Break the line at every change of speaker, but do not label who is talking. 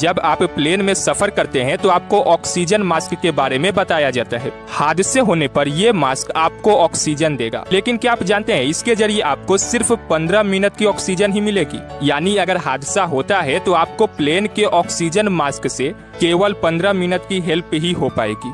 जब आप प्लेन में सफ़र करते हैं तो आपको ऑक्सीजन मास्क के बारे में बताया जाता है। हादसे होने पर ये मास्क आपको ऑक्सीजन देगा। लेकिन क्या आप जानते हैं, इसके ज़रिए आपको सिर्फ़ 15 मिनट की ऑक्सीजन ही मिलेगी? यानी अगर हादसा होता है तो आपको प्लेन के ऑक्सीजन मास्क से केवल 15 मिनट की हेल्प ही हो पाएगी।